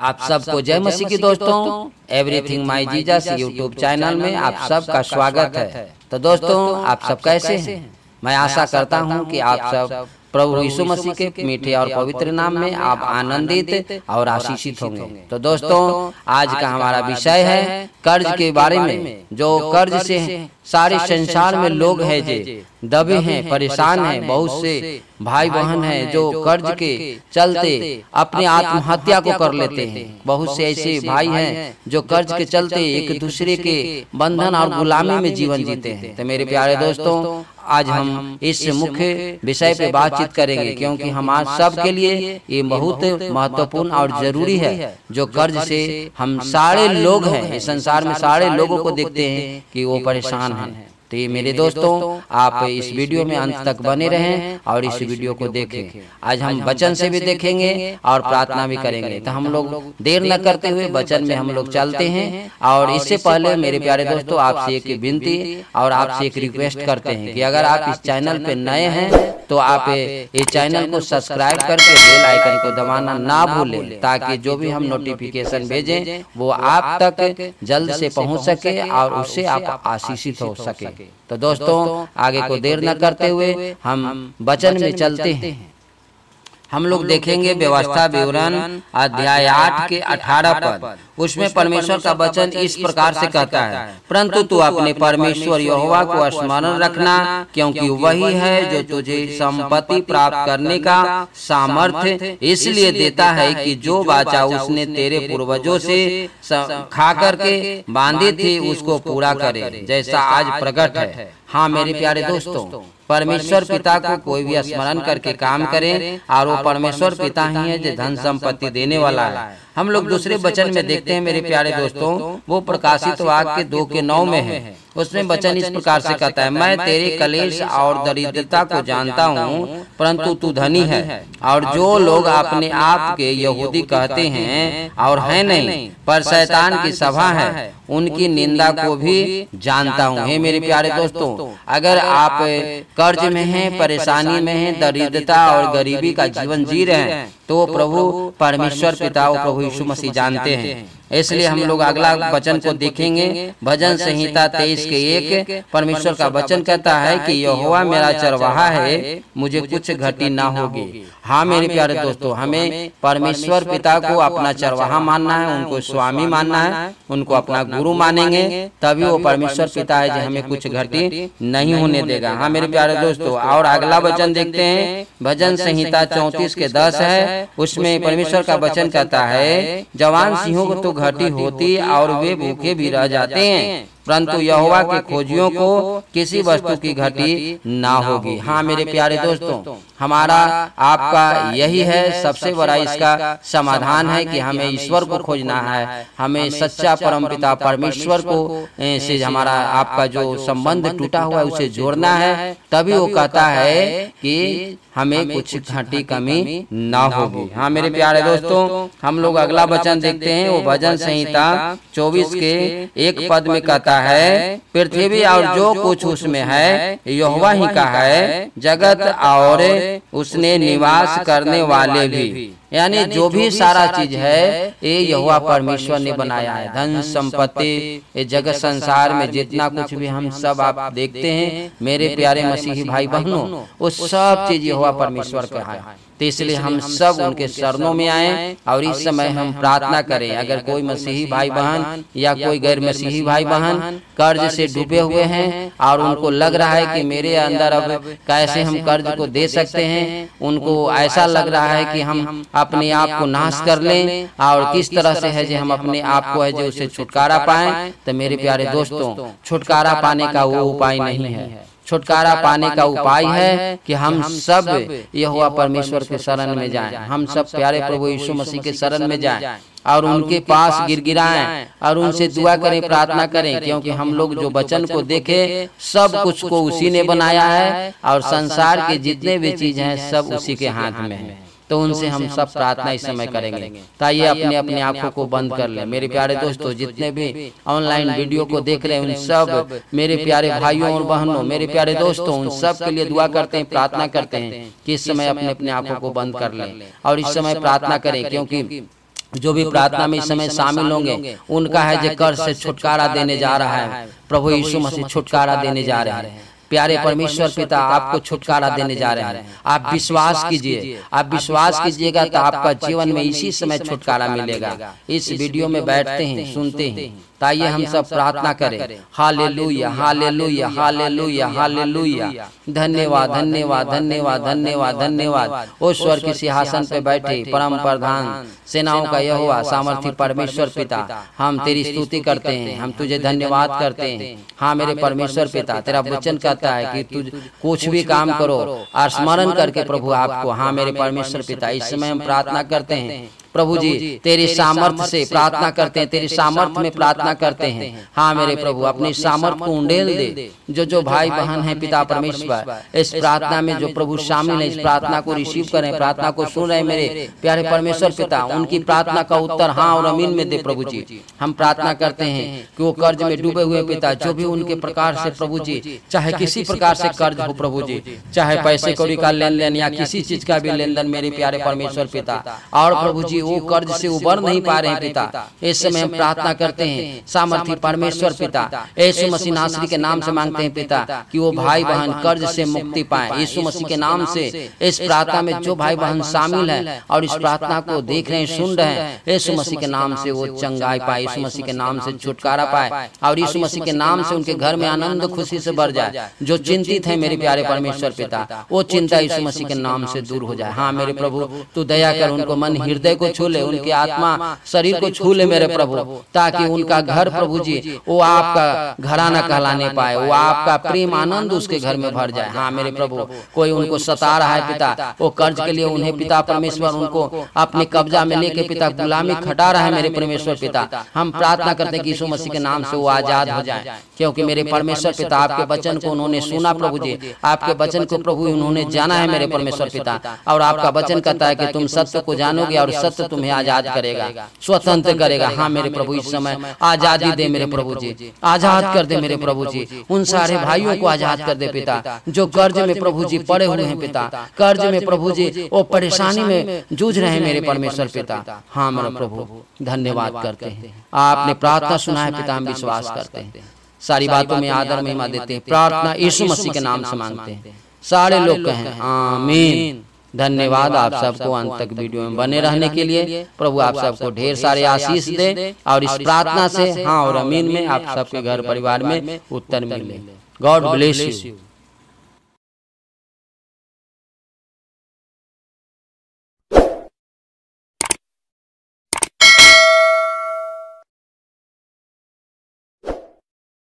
आप सबको जय मसीह की दोस्तों। Everything my Jesus YouTube channel में आप सबका स्वागत है। तो दोस्तों आप सब कैसे हैं? मैं आशा करता हूँ कि आप सब प्रभु यीशु मसीह के मीठे और पवित्र नाम में आप आनंदित और आशीषित होंगे। तो दोस्तों आज का हमारा विषय है कर्ज के बारे में। जो कर्ज से सारे संसार में लोग हैं जे। दबे हैं परेशान हैं बहुत से भाई बहन हैं जो कर्ज के चलते अपने आत्महत्या को कर लेते हैं। बहुत से ऐसे भाई हैं जो कर्ज के चलते एक दूसरे के बंधन और गुलामी में जीवन जीते हैं। तो मेरे प्यारे दोस्तों आज हम इस मुख्य विषय पे बातचीत करेंगे क्योंकि हमारे सब के लिए ये बहुत महत्वपूर्ण और ज़रूरी है। जो कर्ज से हम सारे लोग हैं इस संसार में सारे लोगों को देखते हैं कि वो परेशान हैं। तो ये मेरे दोस्तों आप इस वीडियो में अंत तक बने रहें और इस वीडियो को देखें। आज हम वचन से भी देखेंगे और प्रार्थना भी करेंगे। तो हम लोग देर न करते हुए वचन में हम लोग चलते हैं और इससे पहले मेरे प्यारे दोस्तों आपसे एक विनती और आपसे एक रिक्वेस्ट करते हैं कि अगर आप इस चैनल पे नए हैं तो आप ये चैनल को सब्सक्राइब करके बेल आइकन को दबाना ना भूलें ताकि जो भी हम नोटिफिकेशन भेजें वो आप तक जल्द से पहुँच सके और उससे आप आशीषित हो सके। तो दोस्तों आगे को देर न करते हुए हम वचन में चलते हैं। हम लोग देखेंगे व्यवस्था विवरण अध्याय आठ के अठारह पद। उसमें परमेश्वर का वचन इस प्रकार से कहता है। परंतु तू अपने परमेश्वर यहोवा को स्मरण रखना क्योंकि वही है जो तुझे संपत्ति प्राप्त करने का सामर्थ्य इसलिए देता है कि जो बाचा उसने तेरे पूर्वजों से खा करके बांधी थी उसको पूरा करे। जैसा आज प्रकट है। हाँ। मेरे प्यारे दोस्तों। परमेश्वर पिता को कोई भी स्मरण करके काम करें और वो परमेश्वर पिता ही है जो धन संपत्ति देने वाला है। हम लोग दूसरे वचन में देखते हैं मेरे प्यारे दोस्तों वो प्रकाशित वाक्य दो के नौ में है। उसमें वचन इस प्रकार से कहता है मैं तेरे कलेश और दरिद्रता को जानता हूँ परंतु तू धनी है और जो लोग अपने आप के यहूदी कहते हैं और है नहीं पर शैतान की सभा है उनकी निंदा को भी जानता हूँ। हे। मेरे प्यारे दोस्तों अगर आप कर्ज में हैं परेशानी में हैं दरिद्रता और गरीबी का जीवन जी रहे हैं तो प्रभु परमेश्वर पिता प्रभु यीशु मसीह जानते हैं। इसलिए हम लोग अगला वचन को देखेंगे। भजन संहिता तेईस के एक। परमेश्वर का वचन कहता है कि यहोवा मेरा चरवाहा है मुझे कुछ घटी ना होगी। हाँ मेरे प्यारे दोस्तों हमें परमेश्वर पिता को अपना चरवाहा मानना है उनको स्वामी मानना है उनको अपना गुरु मानेंगे तभी वो परमेश्वर पिता है जो हमें कुछ घटी नहीं होने देगा। हाँ मेरे प्यारे दोस्तों और अगला वचन देखते हैं। भजन संहिता चौतीस के दस है उसमें परमेश्वर का वचन कहता है जवान सिंहों को तो घटी होती और वे भूखे भी रह जाते हैं। परंतु यहोवा के खोजियों को किसी वस्तु की घटी ना होगी। हाँ मेरे प्यारे दोस्तों हमारा आपका यही है सबसे बड़ा इसका समाधान है कि हमें ईश्वर को खोजना है हमें सच्चा परमपिता परमेश्वर को से हमारा आपका जो संबंध टूटा हुआ है उसे जोड़ना है। तभी वो कहता है कि हमें कुछ घटी कमी ना होगी। हाँ मेरे प्यारे दोस्तों हम लोग अगला वचन देखते हैं वो भजन संहिता चौबीस के एक पद में कहता है पृथ्वी और जो कुछ उसमें है यहोवा ही का है जगत और उसने निवास करने वाले भी। यानी जो भी सारा चीज़ है ये यहुआ परमेश्वर ने बनाया है। धन संपत्ति ये जगत संसार में जितना कुछ भी हम सब आप देखते हैं मेरे प्यारे मसीही भाई बहनों वो सब चीज़ यहुआ परमेश्वर का है तो इसलिए हम सब उनके शरणों में आए और इस समय हम प्रार्थना करें अगर कोई मसीही भाई बहन या कोई गैर मसीही भाई बहन कर्ज से डूबे हुए हैं और उनको लग रहा है कि मेरे अंदर अब कैसे हम कर्ज को दे सकते हैं उनको ऐसा लग रहा है कि हम अपने आप को नाश कर लें और किस तरह से है जो हम अपने आप को है जो उसे छुटकारा पाए तो मेरे प्यारे दोस्तों छुटकारा पाने का वो उपाय नहीं है। छुटकारा पाने का उपाय है कि हम सब यह परमेश्वर के शरण में जाएँ। हम सब प्यारे प्रभु यीशु मसीह के शरण में जाएँ और उनके पास गिर गिराएँ और उनसे दुआ करें प्रार्थना करें क्योंकि हम लोग जो वचन को देखे सब कुछ को उसी ने बनाया है और संसार के जितने भी चीज़ हैं सब उसी के हाथ में है। तो उनसे हम सब प्रार्थना इस समय करेंगे। ताकि अपने अपने आँखों को बंद कर ले। मेरे प्यारे दोस्तों जितने भी ऑनलाइन वीडियो को देख रहे हैं उन सब मेरे प्यारे भाइयों और बहनों मेरे प्यारे दोस्तों उन सब के लिए दुआ करते हैं प्रार्थना करते हैं कि इस समय अपने अपने आँखों को बंद कर लें और इस समय प्रार्थना करें क्योंकि जो भी प्रार्थना में इस समय शामिल होंगे उनका है जो कर्ज से छुटकारा देने जा रहा है। प्रभु यीशु मसीह छुटकारा देने जा रहे हैं प्यारे परमेश्वर पिता आपको छुटकारा देने जा रहे हैं। आप विश्वास कीजिए आप विश्वास कीजिएगा तो आपका जीवन में इसी समय छुटकारा मिलेगा। इस वीडियो में बैठते हैं सुनते हैं। ताइए हम सब प्रार्थना करें। हालेलुया हालेलुया हालेलुया हालेलुया धन्यवाद धन्यवाद धन्यवाद धन्यवाद धन्यवाद ओ स्वर के सिंहासन पे बैठे परम प्रधान। सेनाओं का यह हुआ सामर्थ्य परमेश्वर पिता। हम तेरी स्तुति करते हैं हम तुझे धन्यवाद करते हैं। हाँ। मेरे परमेश्वर पिता तेरा वचन कहता है कि तुझ कुछ भी काम करो और स्मरण करके प्रभु आपको हाँ मेरे परमेश्वर पिता इस समय हम प्रार्थना करते हैं। प्रभु जी तेरे सामर्थ्य से प्रार्थना करते हैं तेरे सामर्थ्य में प्रार्थना करते हैं। हाँ। मेरे प्रभु अपने सामर्थ्य को उंडेल दे जो जो भाई बहन है पिता परमेश्वर इस प्रार्थना में जो प्रभु शामिल है इस प्रार्थना को रिसीव करें प्रार्थना को सुन रहे मेरे प्यारे परमेश्वर पिता उनकी प्रार्थना का उत्तर हाँ और अमीन में दे प्रभु जी। हम प्रार्थना करते हैं कि वो कर्ज में डूबे हुए पिता जो भी उनके प्रकार से प्रभु जी चाहे किसी प्रकार से कर्ज हो प्रभु जी चाहे पैसे कौड़ी का लेन देन या किसी चीज़ का भी लेन देन मेरे प्यारे परमेश्वर पिता और प्रभु जी वो कर्ज से उबर नहीं पा रहे हैं पिता। इस समय हम प्रार्थना करते हैं सामर्थ्य परमेश्वर पिता। यीशु मसीह नासरी के नाम से मांगते हैं पिता कि वो भाई बहन कर्ज से मुक्ति पाए। यीशु मसीह के नाम से इस प्रार्थना में जो भाई बहन शामिल है और इस प्रार्थना को देख रहे हैं सुन रहे हैं। यीशु मसीह के नाम से वो चंगाई पाए यीशु मसीह के नाम से छुटकारा पाए। और यीशु मसीह के नाम से उनके घर में आनंद खुशी से भर जाए जो चिंतित है मेरे प्यारे परमेश्वर पिता वो चिंता यीशु मसीह के नाम से दूर हो जाए हाँ मेरे प्रभु तू दया कर उनको मन हृदय को छू ले उनकी आत्मा शरीर को छू ले मेरे प्रभु ताकि उनका घर प्रभु जी वो आपका घराना कहलाने पाए वो आपका प्रेम आनंद उसके घर में भर जाए। हाँ मेरे प्रभु कोई उनको सता रहा है पिता वो कर्ज के लिए उन्हें पिता परमेश्वर उनको अपने कब्जा में लेके पिता गुलामी खटा रहा है मेरे परमेश्वर पिता। हम प्रार्थना करते हैं कि यीशु मसीह के नाम से वो आज़ाद हो जाए। क्योंकि मेरे परमेश्वर पिता आपके वचन को उन्होंने सुना प्रभु जी आपके वचन को प्रभु उन्होंने जाना है मेरे परमेश्वर पिता और आपका वचन कहता है कि तुम सत्य को जानोगे और सत्य तुम्हें आज़ाद करेगा। स्वतंत्र करेगा। हाँ मेरे प्रभु इस समय आज़ादी दे मेरे प्रभु जी। आज़ाद कर दे मेरे प्रभु जी। उन सारे भाइयों को आज़ाद कर दे पिता। जो कर्ज में प्रभु जी पड़े हुए हैं पिता। कर्ज में प्रभु जी वो परेशानी में जूझ रहे हैं मेरे परमेश्वर पिता। हाँ मेरा प्रभु धन्यवाद करते हैं। आपने प्रार्थना सुना है पिता हम विश्वास करते हैं। सारी बातों में आदर महिमा देते हैं। प्रार्थना यीशु मसीह के नाम से मांगते हैं। सारे लोग कहें आमीन धन्यवाद आप सबको अंत तक वीडियो में बने रहने के लिए प्रभु आप सबको ढेर सारे आशीष दे और इस प्रार्थना से हाँ और अमीन में आप सबके घर परिवार में उत्तर मिले। God bless you